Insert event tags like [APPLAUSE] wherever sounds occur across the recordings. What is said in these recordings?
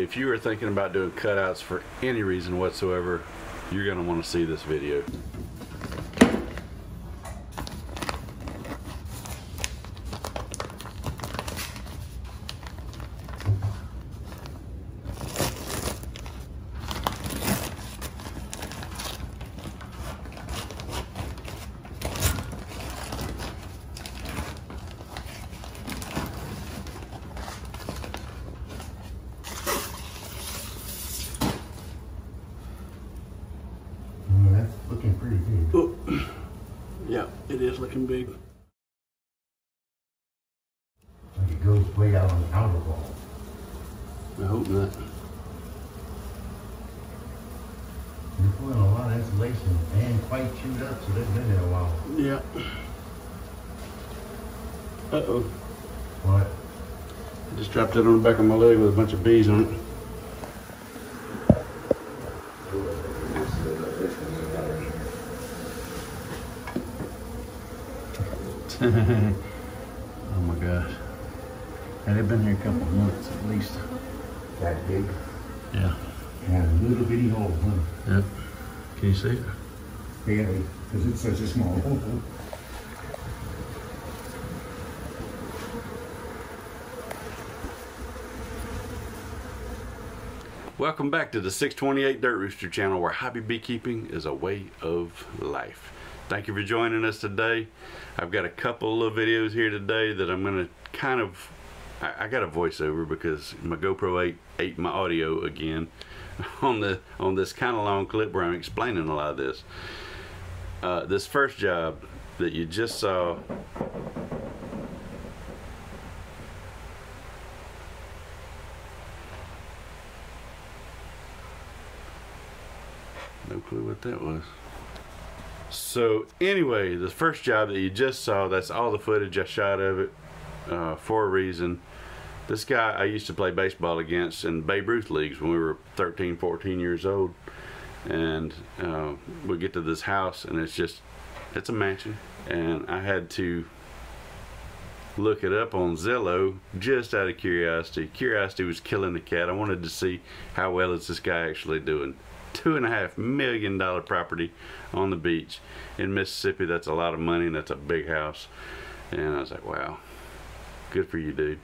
if you are thinking about doing cutouts for any reason whatsoever, you're going to want to see this video. Mm, that's looking pretty big. Oh, yeah, it is looking big. Like it goes way out on the outer wall. I hope not. You're putting a lot of insulation and quite chewed up, so they've been there a while. Yeah. Uh oh. What? I just dropped it on the back of my leg with a bunch of bees on it. [LAUGHS] oh my gosh. Had it been here a couple of months at least. That big? Yeah. Yeah, a little bitty hole, huh? Yep. Can you see it? Barely, because it's such a small hole. Welcome back to the 628 Dirt Rooster channel where hobby beekeeping is a way of life. Thank you for joining us today. I've got a couple of videos here today that I'm going to kind of I, I got a voiceover because my GoPro 8 ate my audio again [LAUGHS] on the on this kind of long clip where I'm explaining a lot of this. Uh, this first job that you just saw No clue what that was. So anyway, the first job that you just saw, that's all the footage I shot of it uh, for a reason. This guy I used to play baseball against in Babe Ruth leagues when we were 13, 14 years old. And uh, we get to this house and it's just, it's a mansion. And I had to look it up on Zillow just out of curiosity. Curiosity was killing the cat. I wanted to see how well is this guy actually doing. Two and a half million dollar property on the beach in Mississippi. That's a lot of money and that's a big house. And I was like, wow, good for you, dude.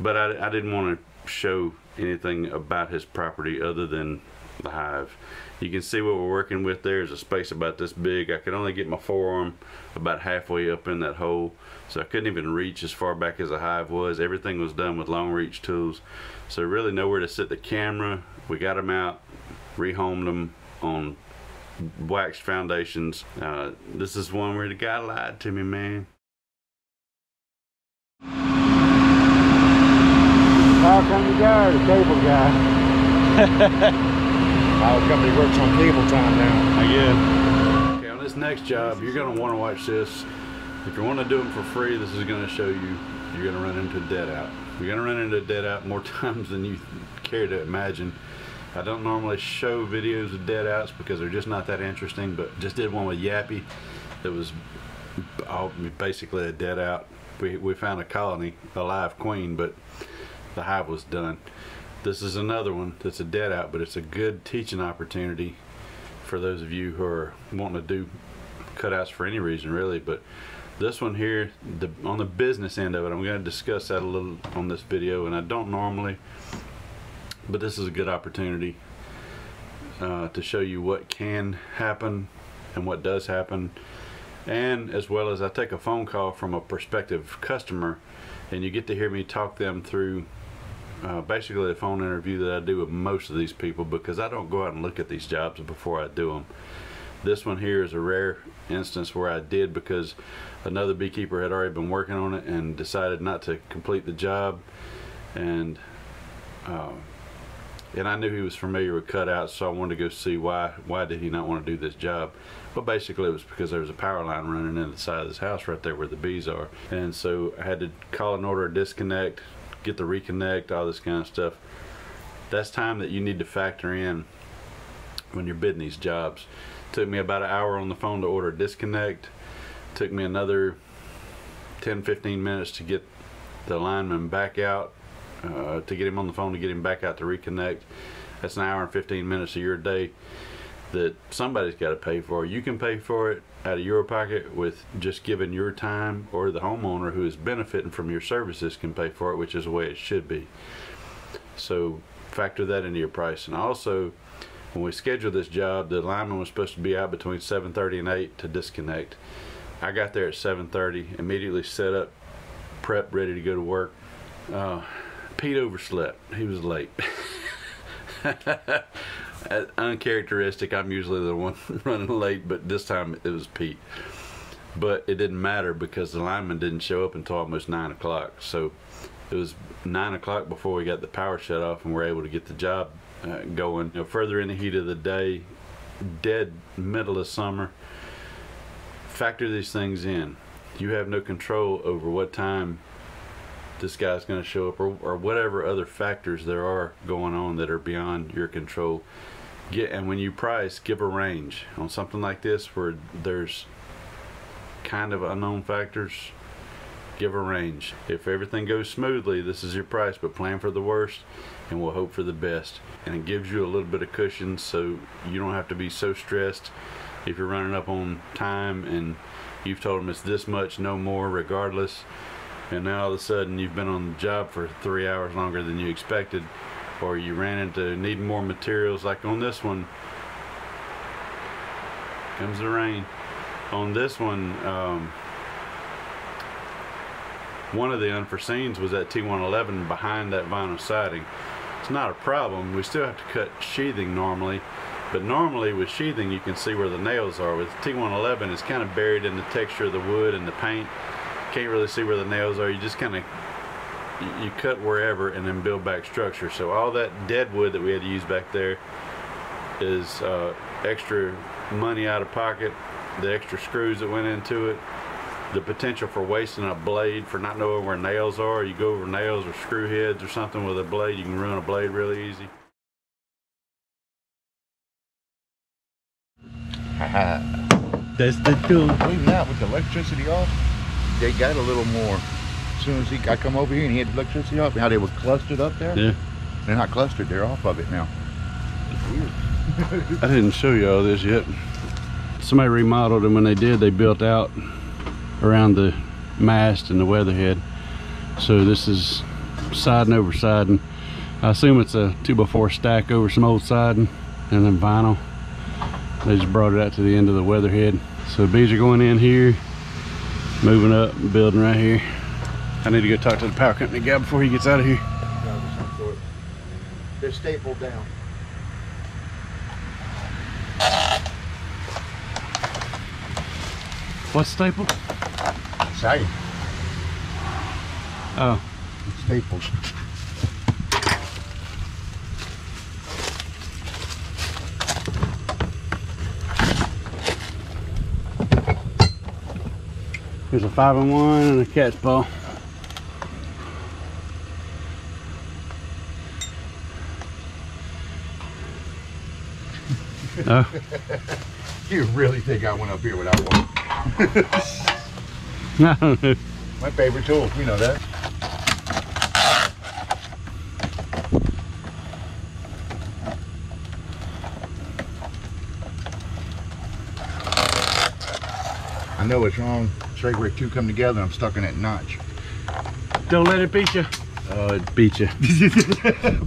But I, I didn't want to show anything about his property other than the hive. You can see what we're working with there is a space about this big. I could only get my forearm about halfway up in that hole. So I couldn't even reach as far back as the hive was. Everything was done with long reach tools. So really nowhere to sit the camera. We got them out, rehomed them on waxed foundations. Uh, this is one where the guy lied to me, man. How come you guy, the cable guy? [LAUGHS] Our company works on cable time now. I guess. Okay, on this next job, you're gonna want to watch this. If you want to do them for free, this is gonna show you you're gonna run into a dead out. You're gonna run into a dead out more [LAUGHS] times than you care to imagine. I don't normally show videos of dead outs because they're just not that interesting, but just did one with Yappy that was basically a dead out. We, we found a colony, a live queen, but the hive was done. This is another one that's a dead out, but it's a good teaching opportunity for those of you who are wanting to do cutouts for any reason really. But this one here, the, on the business end of it, I'm going to discuss that a little on this video, and I don't normally, but this is a good opportunity uh, to show you what can happen and what does happen and as well as I take a phone call from a prospective customer and you get to hear me talk them through uh, basically the phone interview that I do with most of these people because I don't go out and look at these jobs before I do them. This one here is a rare instance where I did because another beekeeper had already been working on it and decided not to complete the job and uh, and I knew he was familiar with cutouts, so I wanted to go see why why did he not want to do this job. But basically, it was because there was a power line running in the side of this house right there where the bees are, and so I had to call an order a disconnect, get the reconnect, all this kind of stuff. That's time that you need to factor in when you're bidding these jobs. Took me about an hour on the phone to order a disconnect. Took me another 10 15 minutes to get the lineman back out uh, to get him on the phone to get him back out to reconnect. That's an hour and 15 minutes of your day that somebody's got to pay for. You can pay for it out of your pocket with just giving your time, or the homeowner who is benefiting from your services can pay for it, which is the way it should be. So factor that into your price. And also, when we scheduled this job, the lineman was supposed to be out between 7:30 and 8 to disconnect. I got there at 7:30, immediately set up, prep, ready to go to work. Uh, Pete overslept. He was late. [LAUGHS] uncharacteristic. I'm usually the one [LAUGHS] running late, but this time it was Pete. But it didn't matter because the lineman didn't show up until almost nine o'clock. So it was nine o'clock before we got the power shut off and we're able to get the job uh, going. You know, further in the heat of the day, dead middle of summer. Factor these things in. You have no control over what time this guy's going to show up or, or whatever other factors there are going on that are beyond your control. Get and when you price give a range. On something like this where there's kind of unknown factors give a range. If everything goes smoothly this is your price but plan for the worst and we'll hope for the best. And it gives you a little bit of cushion so you don't have to be so stressed if you're running up on time and you've told them it's this much no more regardless and now all of a sudden you've been on the job for three hours longer than you expected or you ran into needing more materials like on this one. Comes the rain. On this one um, one of the unforeseens was that T111 behind that vinyl siding. It's not a problem. We still have to cut sheathing normally but normally with sheathing you can see where the nails are. With T111 it's kind of buried in the texture of the wood and the paint can't really see where the nails are you just kind of you cut wherever and then build back structure. So all that dead wood that we had to use back there is uh, extra money out of pocket, the extra screws that went into it, the potential for wasting a blade for not knowing where nails are. You go over nails or screw heads or something with a blade, you can ruin a blade really easy. [LAUGHS] That's the tool. Even now, with electricity off, they got a little more as soon as he, I come over here and he had the electricity off, how they were clustered up there. Yeah. They're not clustered, they're off of it now. I didn't show you all this yet. Somebody remodeled and when they did, they built out around the mast and the weatherhead. So this is siding over siding. I assume it's a 2x4 stack over some old siding and then vinyl. They just brought it out to the end of the weatherhead. So bees are going in here, moving up, and building right here. I need to go talk to the power company guy before he gets out of here. They're stapled down. What's stapled? Saggy. Oh. Stapled. Here's a five and one and a catch ball. Oh. [LAUGHS] you really think I went up here without one? [LAUGHS] I. My favorite tool, you know that. I know what's wrong. Straight where two come together, I'm stuck in that notch. Don't let it beat you. Oh, it beat you. [LAUGHS]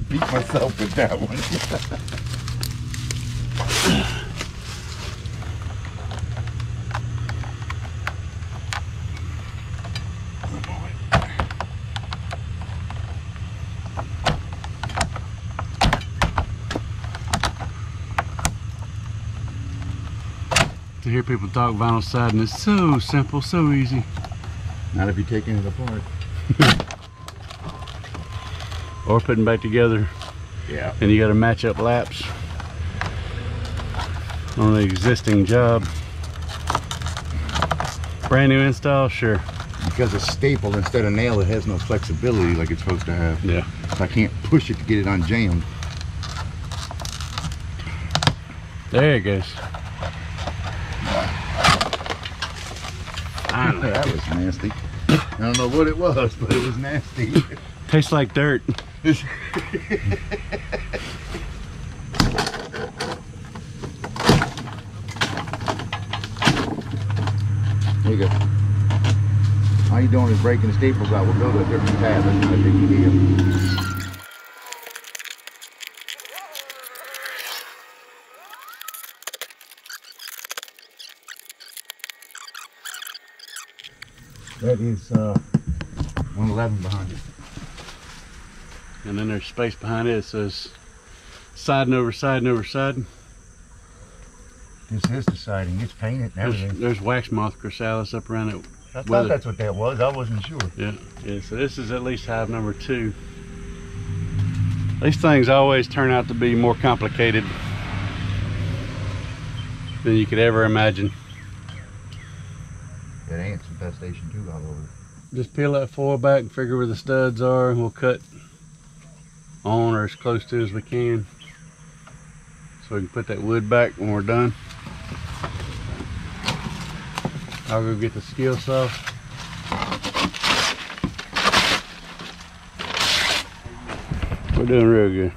Beat myself with that one. [LAUGHS] people talk vinyl siding It's so simple, so easy. Not if you're taking it apart. [LAUGHS] or putting back together. Yeah. And you got to match up laps on the existing job. Brand new install, sure. Because it's stapled instead of nail, it has no flexibility like it's supposed to have. Yeah. So I can't push it to get it unjammed. There it goes. That was nasty. I don't know what it was, but it was nasty. [LAUGHS] Tastes like dirt. There you go. All you're doing is breaking the staples out. We'll go to a different tab. That's not a big deal. That is uh, 111 behind it. And then there's space behind it. It says siding over siding over siding. This is the siding. It's painted and There's, everything. there's wax moth chrysalis up around it. I thought that's what that was. I wasn't sure. Yeah, yeah. So this is at least hive number two. These things always turn out to be more complicated than you could ever imagine. That ants infestation too all over. Just peel that foil back and figure where the studs are and we'll cut on or as close to as we can. So we can put that wood back when we're done. I'll go get the skill saw. We're doing real good.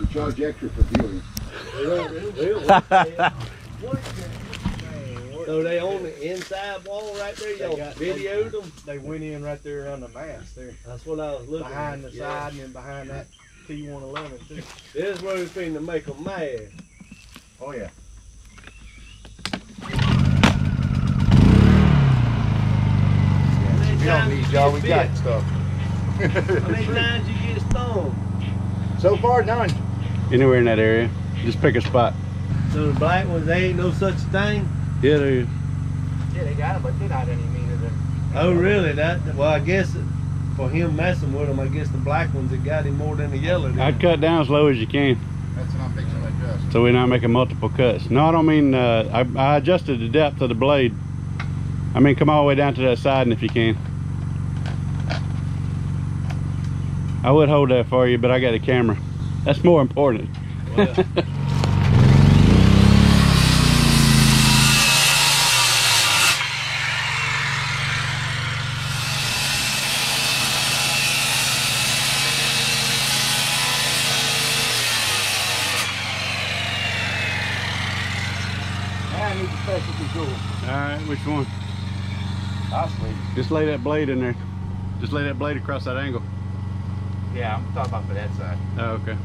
You charge extra for viewing. Huh? You charge extra for viewing. So they on the inside wall right there, y'all got- videoed them? They went in right there on the mast there, That's what I was looking behind at. the yeah. side and then behind that T111 too. This is where it's been to make them mad. Oh yeah. We don't need y'all. We got stuff. How many [LAUGHS] times you get stung? so far, none. Anywhere in that area, just pick a spot. So the black ones, they ain't no such thing? Yeah, there is. Yeah, they got it, but they're not any meaner than. Oh, really? That Well, I guess for him messing with them, I guess the black ones have got him more than the yellow. did. I'd cut down as low as you can. That's what I'm fixing to adjust. so we're not making multiple cuts. No, I don't mean, uh, I, I adjusted the depth of the blade. I mean, come all the way down to that siding if you can. I would hold that for you, but I got a camera. That's more important. Well, I need the specialty tool. All right, which one? I'll sleep. Just lay that blade in there. Just lay that blade across that angle. Yeah, I'm talking about for that side. Oh, okay.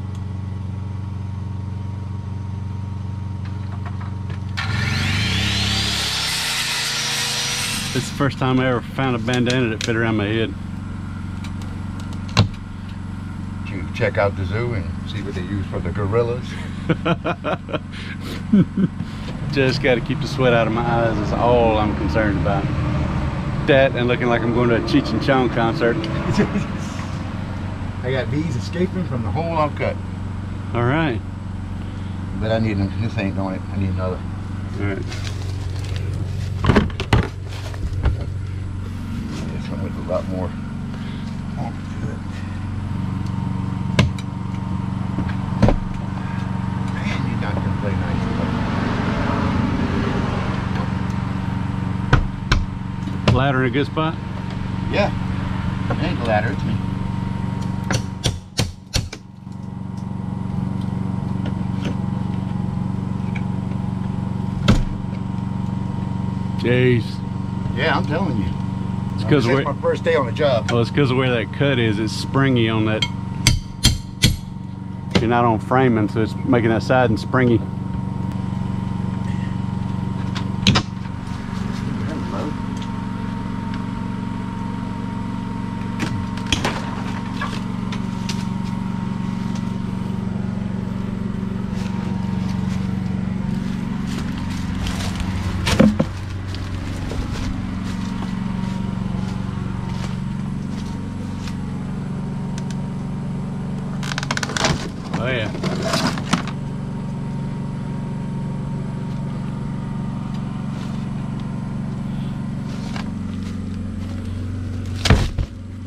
It's the first time I ever found a bandana that fit around my head. You check out the zoo and see what they use for the gorillas. [LAUGHS] Just got to keep the sweat out of my eyes. Is all I'm concerned about. That and looking like I'm going to a Cheech and Chong concert. [LAUGHS] I got bees escaping from the hole I've cut. All right. But I need them. This ain't on it. I need another. All right. This one with a lot more. oomph to it. Man, you're not gonna play nice. Ladder in a good spot. Yeah. It ain't the ladder, it's me. Jeez. Yeah, I'm telling you. It's because we're. my first day on the job. Well, it's because of where that cut is. It's springy on that. You're not on framing, so it's making that siding springy. Oh yeah.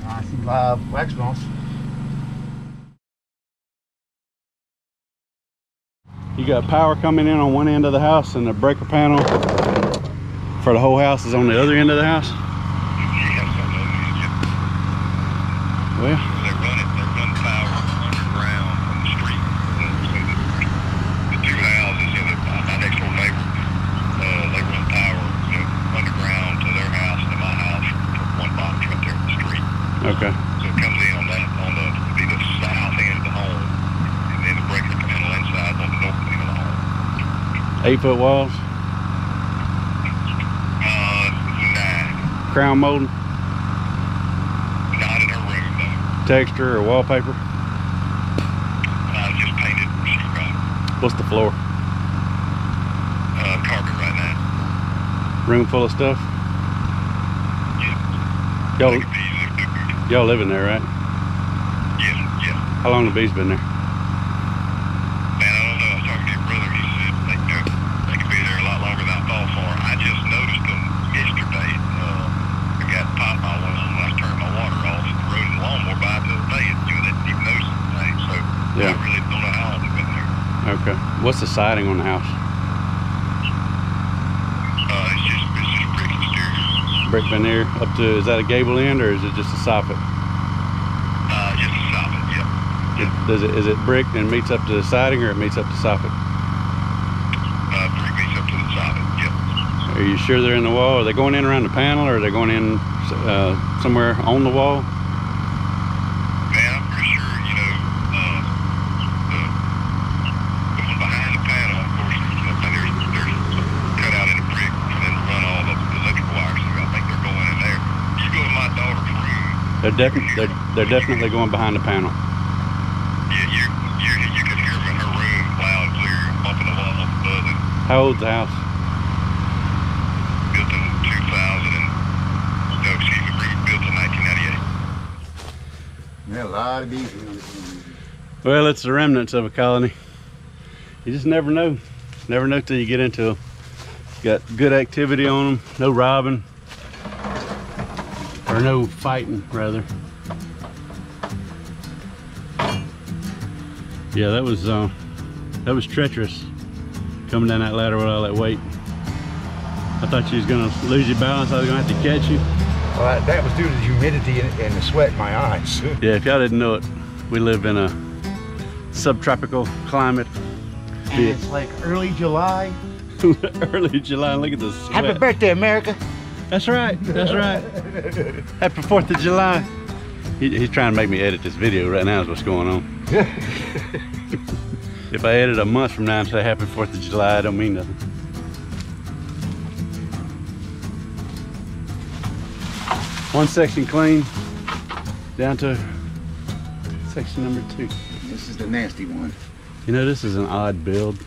Ah, I see live wax bones. You got power coming in on one end of the house and the breaker panel for the whole house is on the other end of the house. Well, Eight foot walls, Uh, crown molding, not in her room though. texture or wallpaper. Uh, just painted sheetrock, What's the floor? uh, carpet right now. Room full of stuff. Yeah. Y'all, They could be easily moved. y'all living there, right? Yeah, yeah. How long the bees been there? Man, I don't know. I was talking to your brother. He said they could, they could be there a lot longer than I thought for. I just noticed them yesterday. Uh, I got pot my one on when I turned my water off. and Rode the lawnmower by the other day and you know, they didn't even notice anything. So Yeah. I really don't know how long they've been there. Okay. What's the siding on the house? Uh, it's just it's just brick exterior. Brick veneer up to, is that a gable end or is it just a soffit? Uh, just a soffit. Yeah. It, does it, is it brick and meets up to the siding or it meets up to soffit? Uh, brick meets up to the soffit. Yeah. Are you sure they're in the wall? Are they going in around the panel or are they going in uh, somewhere on the wall? Man, I'm pretty sure, you know, uh, the, the one behind the panel, of course, you know, there's, there's cut out in the brick and then run all the electrical wires through. I think they're going in there. You go to my daughter's room, They're, defi- they're, they're definitely going behind the panel. you, you, you, you can hear them in her room loud and clear, bumping the walls, buzzing, How old's the house? built in 2000 and, no, excuse me, built in 1998. Yeah, a lot of bees. Well, it's the remnants of a colony. You just never know. Never know till you get into them. Got good activity on them. No robbing. Or no fighting, rather. Yeah, that was uh, that was treacherous. Coming down that ladder with all that weight. I thought you was gonna lose your balance. I was gonna have to catch you. Well, that was due to the humidity and, and the sweat in my eyes. [LAUGHS] Yeah, if y'all didn't know it, we live in a subtropical climate. And it's like early July. [LAUGHS] Early July, look at sweat. Happy birthday, America. That's right, that's right. [LAUGHS] Happy 4th of July. He, he's trying to make me edit this video right now is what's going on. [LAUGHS] if I edit a month from now and say happy 4th of July, I don't mean nothing. One section clean, down to section number two. This is the nasty one. You know, this is an odd build.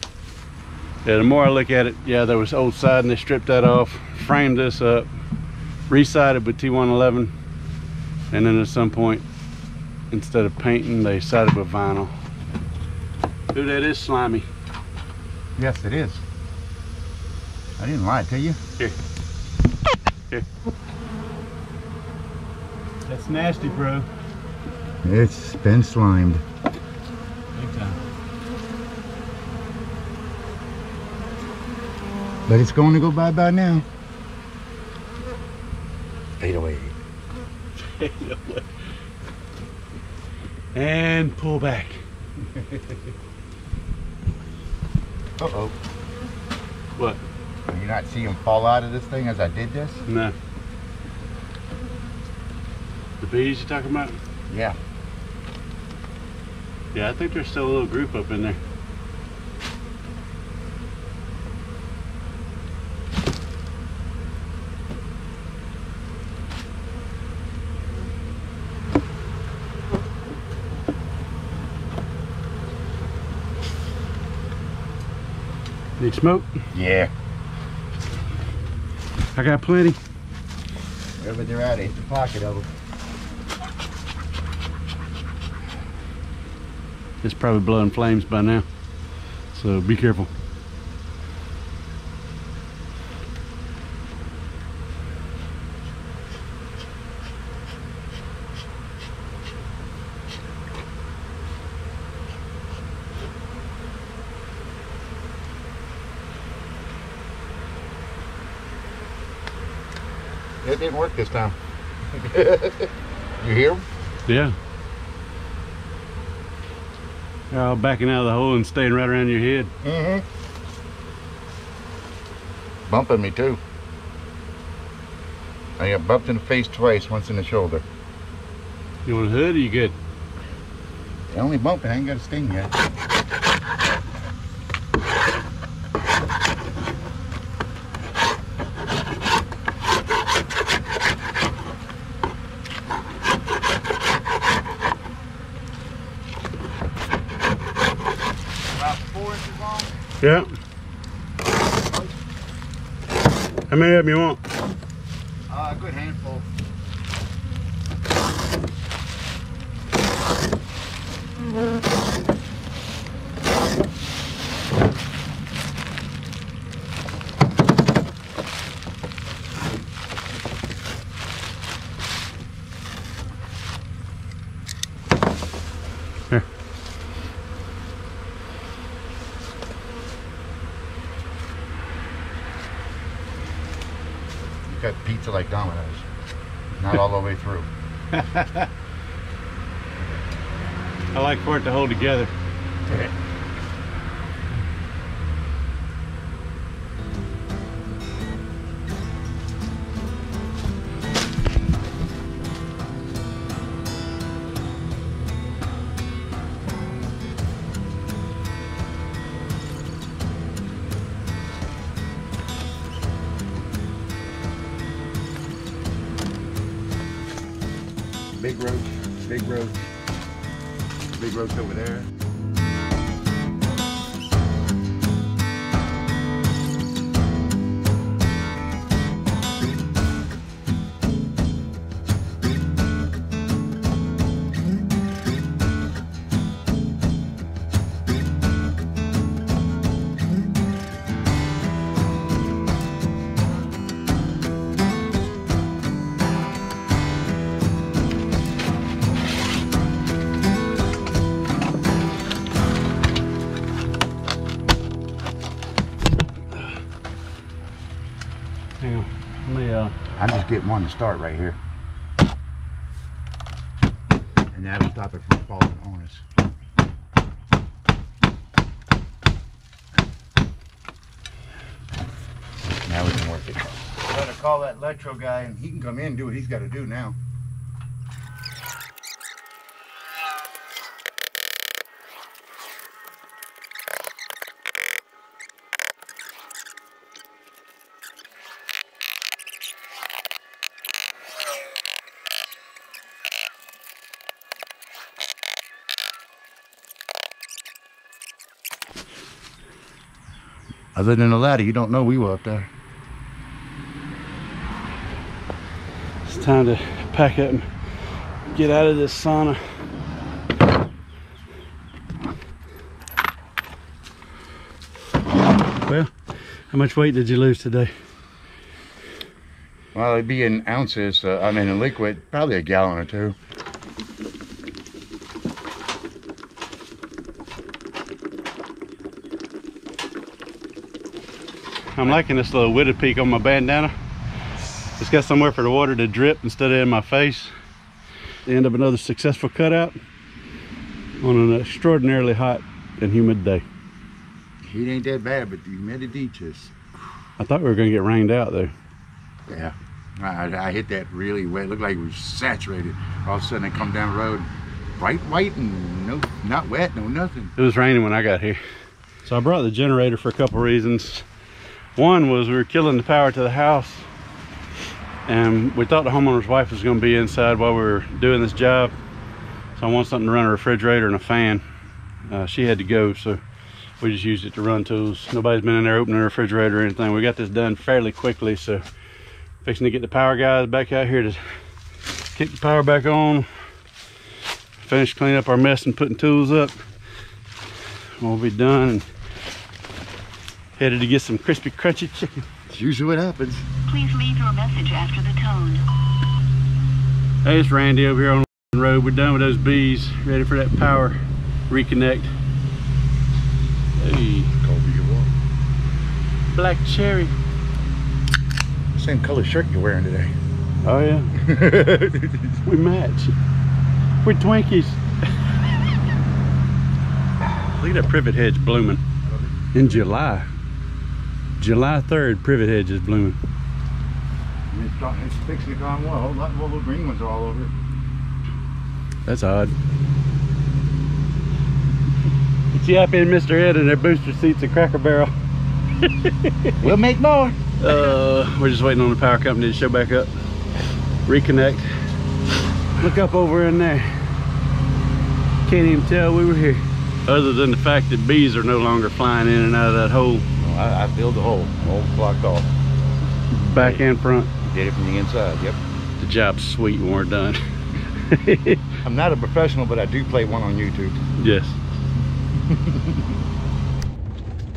Yeah, the more I look at it, yeah, there was old siding, they stripped that off, framed this up, resided with T111, and then at some point, instead of painting, they sided with vinyl. Dude, that is slimy. Yes, it is. I didn't lie to you. That's nasty, bro. It's been slimed. Big time. But it's going to go bye-bye now. Fade away. Fade away. And pull back. [LAUGHS] Uh-oh. What? Can you not see them fall out of this thing as I did this? No. The bees you're talking about? Yeah. Yeah, I think there's still a little group up in there. Need smoke? Yeah. I got plenty. Wherever they're at, hit the pocket of them. It's probably blowing flames by now. So be careful. didn't work this time. [LAUGHS] you hear them? Yeah. They're all backing out of the hole and staying right around your head. Mm-hmm. Bumping me too. I got bumped in the face twice, once in the shoulder. You want a hood or you good? The only bump, I ain't got a sting yet. Yeah. How many of them you want? Uh, a good handful. Here. Like Domino's. Not all the way through. [LAUGHS] I like for it to hold together. [LAUGHS] one to start right here. And that'll stop it from falling on us. Now we can work it. Gotta call that electro guy and he can come in and do what he's gotta do now. Other than the ladder, you don't know we were up there. it's time to pack up and get out of this sauna. Well, how much weight did you lose today? Well, it'd be in ounces. Uh, I mean, in liquid, probably a gallon or two. I'm liking this little widow peak on my bandana. It's got somewhere for the water to drip instead of in my face. The end of another successful cutout on an extraordinarily hot and humid day. Heat ain't that bad, but the humidity just, I thought we were gonna get rained out though. yeah. I, I hit that really wet. It looked like it was saturated. All of a sudden, I come down the road, bright white and no, not wet, no nothing. It was raining when I got here. So I brought the generator for a couple reasons. One was we were killing the power to the house and we thought the homeowner's wife was gonna be inside while we were doing this job. So I want something to run a refrigerator and a fan. Uh, she had to go, so we just used it to run tools. Nobody's been in there opening the refrigerator or anything. We got this done fairly quickly, so fixing to get the power guys back out here to kick the power back on, finish cleaning up our mess and putting tools up. We'll be done headed to get some crispy, crunchy chicken. It's usually what happens. Please leave your message after the tone. Hey, it's Randy over here on the road. We're done with those bees, ready for that power reconnect. Hey, Colby, you want. black cherry. Same color shirt you're wearing today. Oh yeah, [LAUGHS] we match. We're Twinkies. Look at that privet hedge blooming in July. July 3rd, privet hedge is blooming. It's, it's fixing to go on well. A whole lot of little green ones are all over it. That's odd. Get you up in Mr. Ed and their booster seats at Cracker Barrel. [LAUGHS] We'll make more. Uh, we're just waiting on the power company to show back up. Reconnect. Look up over in there. Can't even tell we were here. Other than the fact that bees are no longer flying in and out of that hole, I, I filled the hole. Hole blocked off. back and front. Did it from the inside. Yep. The job's sweet when we're done. [LAUGHS] I'm not a professional, but I do play one on YouTube. Yes.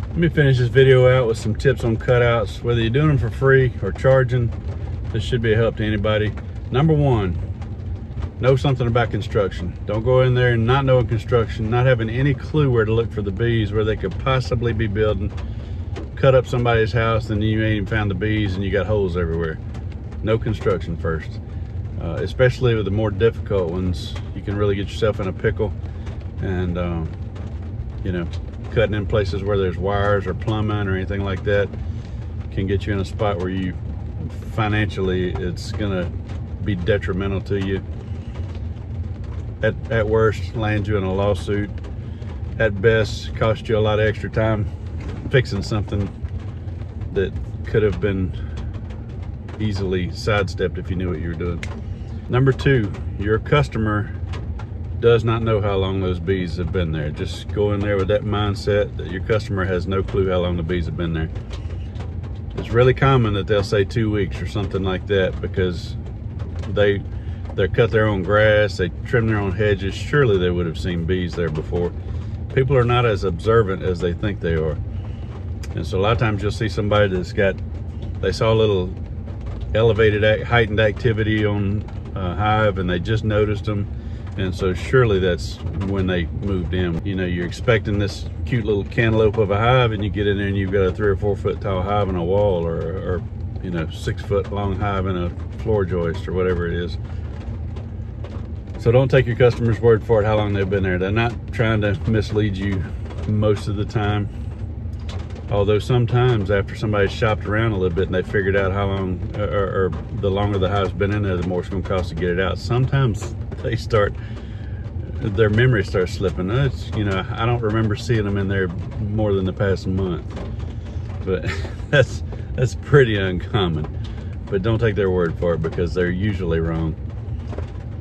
Let me finish this video out with some tips on cutouts. Whether you're doing them for free or charging, this should be a help to anybody. Number one, know something about construction. Don't go in there and not knowing construction, not having any clue where to look for the bees, where they could possibly be building. Cut up somebody's house and you ain't even found the bees and you got holes everywhere. No construction first. Uh, especially with the more difficult ones, you can really get yourself in a pickle and um, you know cutting in places where there's wires or plumbing or anything like that can get you in a spot where you financially it's gonna be detrimental to you at, at worst land you in a lawsuit at best cost you a lot of extra time fixing something that could have been easily sidestepped if you knew what you were doing number two your customer does not know how long those bees have been there. Just go in there with that mindset that your customer has no clue how long the bees have been there. It's really common that they'll say two weeks or something like that because they they cut their own grass, they trim their own hedges. Surely they would have seen bees there before. People are not as observant as they think they are. And so a lot of times you'll see somebody that's got, they saw a little elevated, heightened activity on uh, hive and they just noticed them and so surely that's when they moved in. You know, you're expecting this cute little cantaloupe of a hive and you get in there and you've got a three or four foot tall hive in a wall or, or you know, six foot long hive in a floor joist or whatever it is. So don't take your customer's word for it how long they've been there. They're not trying to mislead you most of the time. Although sometimes after somebody's shopped around a little bit and they figured out how long or, or the longer the hive's been in there, the more it's gonna cost to get it out. Sometimes they start their memory starts slipping. You know, I don't remember seeing them in there more than the past month, but [LAUGHS] that's that's pretty uncommon. But don't take their word for it because they're usually wrong.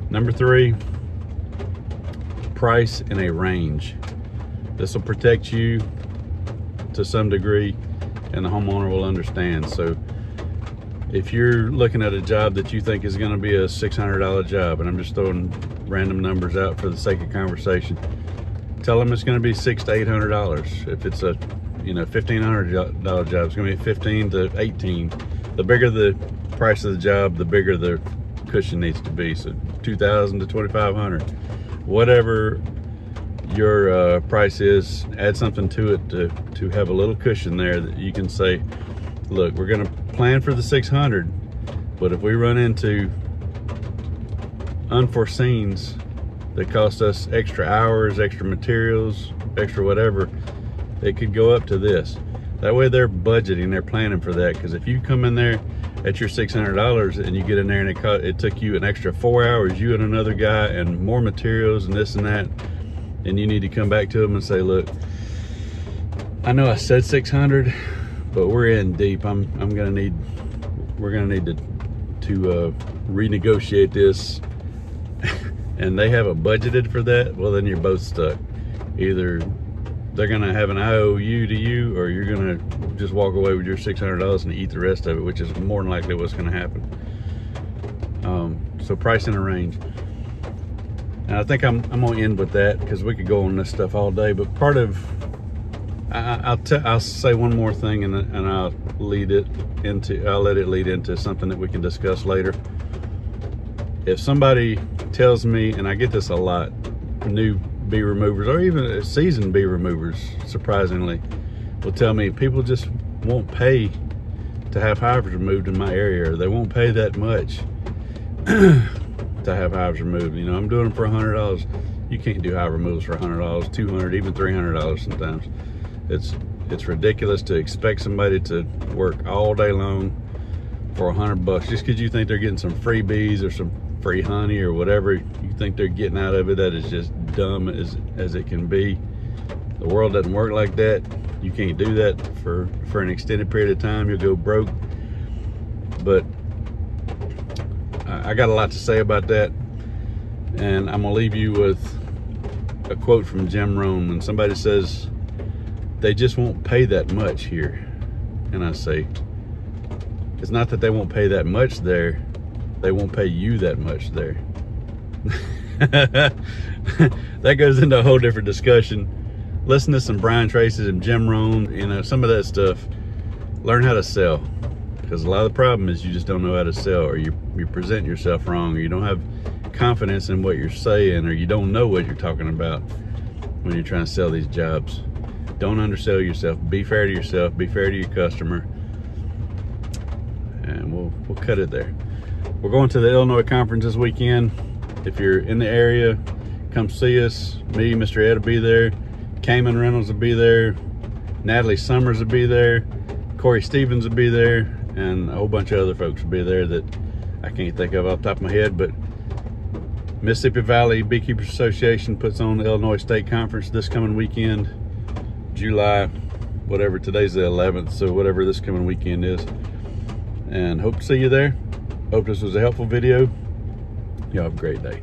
Number three, price in a range. This will protect you to some degree, and the homeowner will understand. So if you're looking at a job that you think is going to be a $600 job, and I'm just throwing random numbers out for the sake of conversation, tell them it's going to be six to eight hundred dollars. If it's a you know fifteen hundred dollar job, it's going to be fifteen to eighteen. The bigger the price of the job, the bigger the cushion needs to be. So two thousand to twenty five hundred, whatever your uh, price is, add something to it to to have a little cushion there that you can say, look, we're going to plan for the 600, but if we run into unforeseens that cost us extra hours, extra materials, extra whatever, it could go up to this. That way they're budgeting, they're planning for that. Because if you come in there at your $600 and you get in there and it, it took you an extra four hours, you and another guy, and more materials and this and that, and you need to come back to them and say, look, I know I said 600, but we're in deep. I'm I'm gonna need, we're gonna need to to uh, renegotiate this [LAUGHS] and they have a budgeted for that, well then you're both stuck. Either they're gonna have an IOU to you, or you're gonna just walk away with your six hundred dollars and eat the rest of it, which is more than likely what's gonna happen. Um, so price in a range. And I think I'm I'm gonna end with that because we could go on this stuff all day. But part of I, I'll t- I'll say one more thing and and I'll lead it into I'll let it lead into something that we can discuss later if somebody tells me, and I get this a lot, new bee removers or even seasoned bee removers, surprisingly, will tell me people just won't pay to have hives removed in my area. They won't pay that much [CLEARS THROAT] to have hives removed. You know, I'm doing them for a hundred dollars. You can't do hive removals for $100, 200 even $300 sometimes. It's it's ridiculous to expect somebody to work all day long for a hundred bucks just because you think they're getting some free bees or some free honey or whatever you think they're getting out of it. That is just dumb as as it can be. The world doesn't work like that. You can't do that for for an extended period of time. You'll go broke. But I, got a lot to say about that, and I'm gonna leave you with a quote from Jim Rohn when somebody says they just won't pay that much here. And I say, it's not that they won't pay that much there, they won't pay you that much there. [LAUGHS] that goes into a whole different discussion. Listen to some Brian Tracys and Jim Rohn, you know, some of that stuff. Learn how to sell. Because a lot of the problem is you just don't know how to sell or you, you present yourself wrong or you don't have confidence in what you're saying or you don't know what you're talking about when you're trying to sell these jobs. Don't undersell yourself. Be fair to yourself. Be fair to your customer. And we'll we'll cut it there. We're going to the Illinois conference this weekend. If you're in the area, come see us. Me, Mr. Ed will be there. Cayman Reynolds will be there. Natalie Summers will be there. Corey Stevens will be there. And a whole bunch of other folks will be there that I can't think of off the top of my head. But Mississippi Valley Beekeepers Association puts on the Illinois State Conference this coming weekend. July, whatever, today's the 11th, so whatever this coming weekend is. And hope to see you there. Hope this was a helpful video. Y'all have a great day.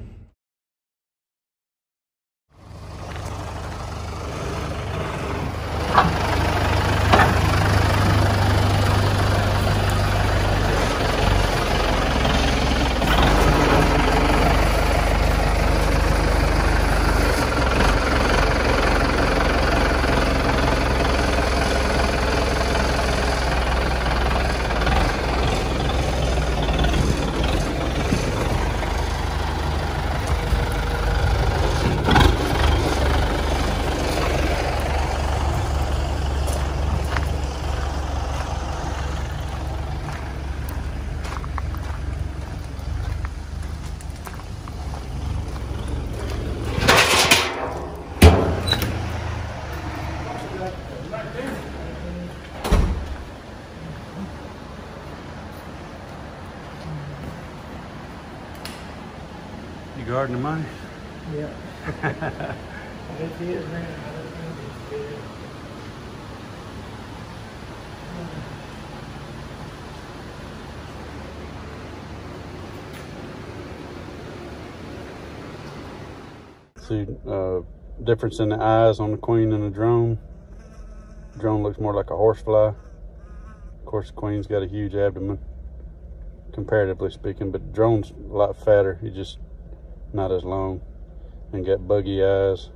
You gardening mine? Yeah. It, man. See uh, difference in the eyes on the queen and the drone. Drone looks more like a horsefly. Of course, the queen's got a huge abdomen, comparatively speaking, but drone's a lot fatter. He just not as long and got buggy eyes.